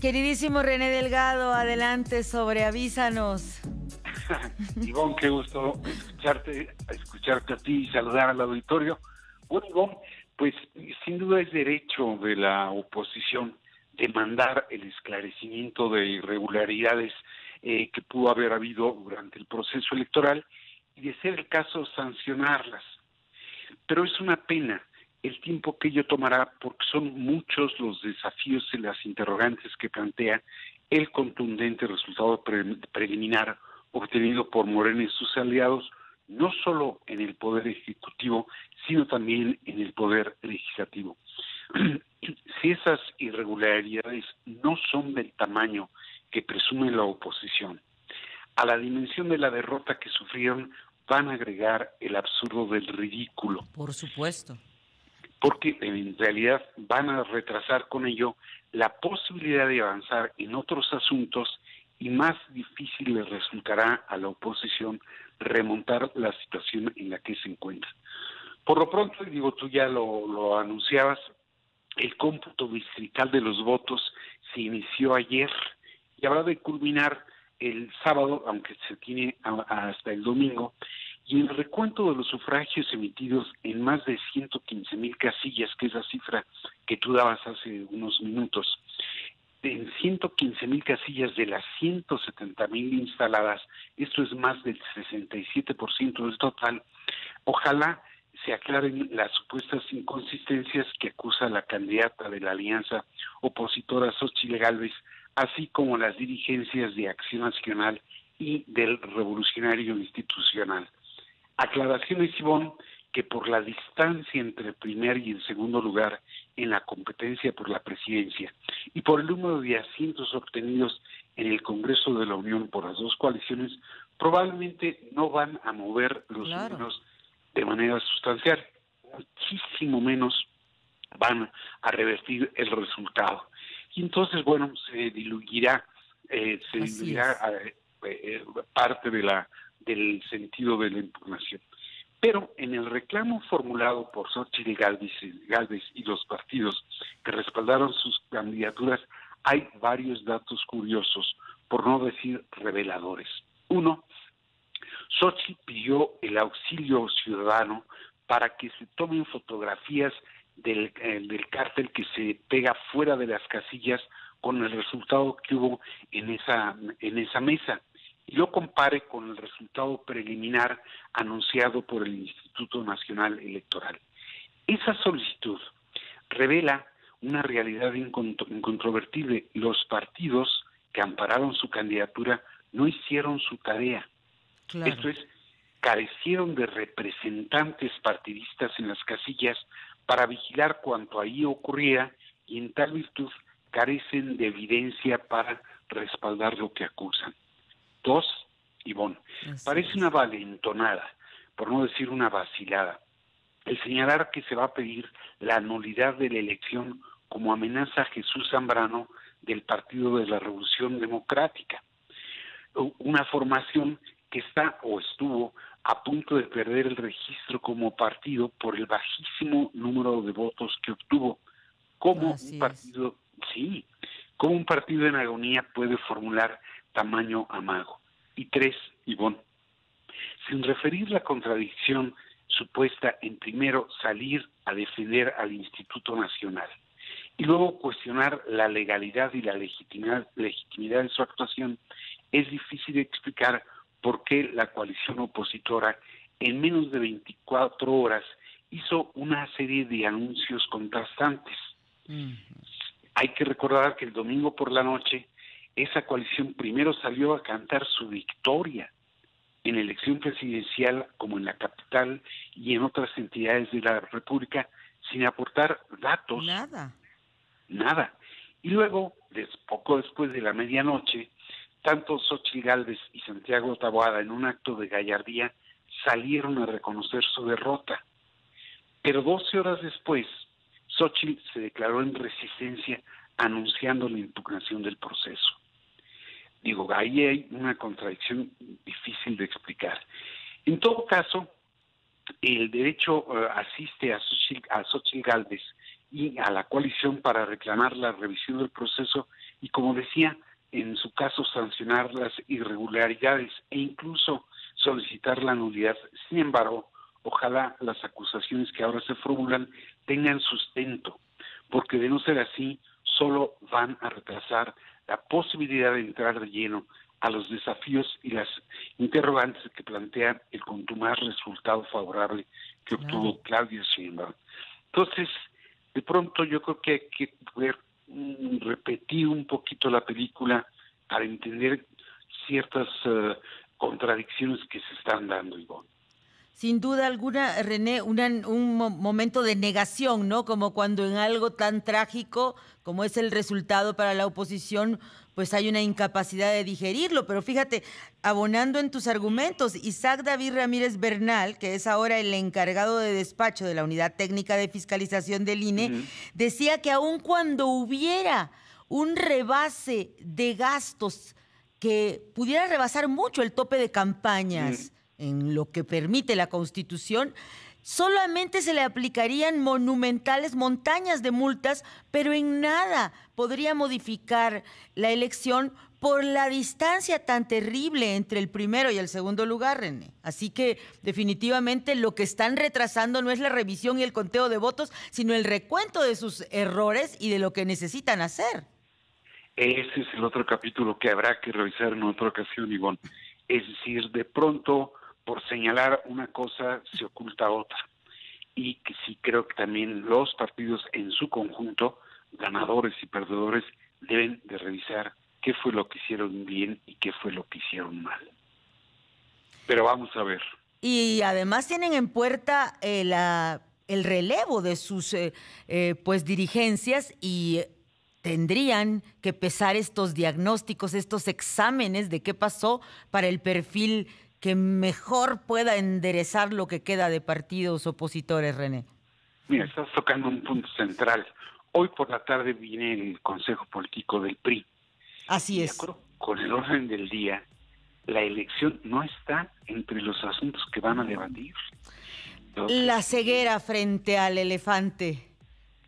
Queridísimo René Delgado, adelante sobre avísanos. Ivonne, qué gusto escucharte, escucharte a ti y saludar al auditorio. Bueno, Ivonne, pues sin duda es derecho de la oposición demandar el esclarecimiento de irregularidades eh, que pudo haber habido durante el proceso electoral y de ser el caso sancionarlas. Pero es una pena el tiempo que ello tomará porque son muchos los desafíos y las interrogantes que plantea el contundente resultado preliminar obtenido por Morena y sus aliados, no solo en el Poder Ejecutivo, sino también en el Poder Legislativo. si esas irregularidades no son del tamaño que presume la oposición, a la dimensión de la derrota que sufrieron van a agregar el absurdo del ridículo. Por supuesto. Porque en realidad van a retrasar con ello la posibilidad de avanzar en otros asuntos y más difícil le resultará a la oposición remontar la situación en la que se encuentra. Por lo pronto, digo, tú ya lo, lo anunciabas, el cómputo distrital de los votos se inició ayer y habrá de culminar el sábado, aunque se tiene hasta el domingo, y el recuento de los sufragios emitidos en más de 115 mil casillas, que es la cifra que tú dabas hace unos minutos, en 115 mil casillas de las 170 mil instaladas, esto es más del 67% del total, ojalá se aclaren las supuestas inconsistencias que acusa la candidata de la alianza opositora Xochitl Gálvez, así como las dirigencias de Acción Nacional y del Revolucionario Institucional. Aclaraciones, Ivonne, que por la distancia entre el primer y el segundo lugar en la competencia por la presidencia y por el número de asientos obtenidos en el Congreso de la Unión por las dos coaliciones, probablemente no van a mover los números de manera sustancial, muchísimo menos van a revertir el resultado. Y entonces, bueno, se diluirá, eh, se diluirá eh, eh, parte de la del sentido de la impugnación. Pero en el reclamo formulado por Xochitl Galvez, y los partidos que respaldaron sus candidaturas, hay varios datos curiosos, por no decir reveladores. Uno, Xochitl pidió el auxilio ciudadano para que se tomen fotografías del, eh, del cártel que se pega fuera de las casillas con el resultado que hubo en esa, en esa mesa y lo compare con el resultado preliminar anunciado por el Instituto Nacional Electoral. Esa solicitud revela una realidad incontrovertible. Los partidos que ampararon su candidatura no hicieron su tarea. Esto es, carecieron de representantes partidistas en las casillas para vigilar cuanto ahí ocurría y en tal virtud carecen de evidencia para respaldar lo que acusan. Dos, Ivonne, parece una valentonada, por no decir una vacilada, el señalar que se va a pedir la nulidad de la elección como amenaza a Jesús Zambrano del Partido de la Revolución Democrática, una formación que está o estuvo a punto de perder el registro como partido por el bajísimo número de votos que obtuvo. como un partido, sí, como un partido en agonía puede formular tamaño amago. Y tres, Ivonne, sin referir la contradicción supuesta en primero salir a defender al Instituto Nacional y luego cuestionar la legalidad y la legitimidad, legitimidad de su actuación, es difícil explicar por qué la coalición opositora en menos de 24 horas hizo una serie de anuncios contrastantes. Hay que recordar que el domingo por la noche esa coalición primero salió a cantar su victoria en elección presidencial como en la capital y en otras entidades de la República sin aportar datos. Nada. Nada. Y luego, poco después de la medianoche, tanto Xochitl Gálvez y Santiago Taboada, en un acto de gallardía, salieron a reconocer su derrota. Pero 12 horas después, Xochitl se declaró en resistencia anunciando la impugnación del proceso. Digo, ahí hay una contradicción difícil de explicar. En todo caso, el derecho eh, asiste a Xochitl, a Xochitl Galvez y a la coalición para reclamar la revisión del proceso y, como decía, en su caso sancionar las irregularidades e incluso solicitar la nulidad. Sin embargo, ojalá las acusaciones que ahora se formulan tengan sustento, porque de no ser así, solo van a retrasar la posibilidad de entrar de lleno a los desafíos y las interrogantes que plantea el contumaz resultado favorable que obtuvo Claudia Sheinbaum. Entonces, de pronto yo creo que hay que poder mm, repetir un poquito la película para entender ciertas eh, contradicciones que se están dando, Ivonne. Sin duda alguna, René, un momento de negación, ¿no? Como cuando en algo tan trágico como es el resultado para la oposición, pues hay una incapacidad de digerirlo. Pero fíjate, abonando en tus argumentos, Isaac David Ramírez Bernal, que es ahora el encargado de despacho de la Unidad Técnica de Fiscalización del INE, decía que aun cuando hubiera un rebase de gastos que pudiera rebasar mucho el tope de campañas, en lo que permite la Constitución, solamente se le aplicarían monumentales montañas de multas, pero en nada podría modificar la elección por la distancia tan terrible entre el primero y el segundo lugar, René. Así que definitivamente lo que están retrasando no es la revisión y el conteo de votos, sino el recuento de sus errores y de lo que necesitan hacer. Ese es el otro capítulo que habrá que revisar en otra ocasión, Ivonne. Es decir, de pronto por señalar una cosa se oculta otra. Y que sí creo que también los partidos en su conjunto, ganadores y perdedores, deben de revisar qué fue lo que hicieron bien y qué fue lo que hicieron mal. Pero vamos a ver. Y además tienen en puerta eh, el relevo de sus eh, eh, pues dirigencias y tendrían que pesar estos diagnósticos, estos exámenes de qué pasó para el perfil que mejor pueda enderezar lo que queda de partidos opositores, René? Mira, estás tocando un punto central. Hoy por la tarde viene el Consejo Político del PRI. Así es. con el orden del día, la elección no está entre los asuntos que van a debatir. la ceguera frente al elefante,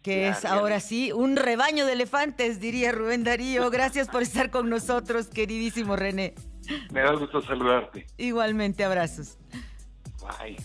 que es ahora sí un rebaño de elefantes, diría Rubén Darío. Gracias por estar con nosotros, queridísimo René. Me da gusto saludarte. Igualmente, abrazos. Bye.